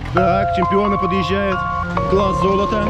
Так, так, чемпионы подъезжают. Класс золота.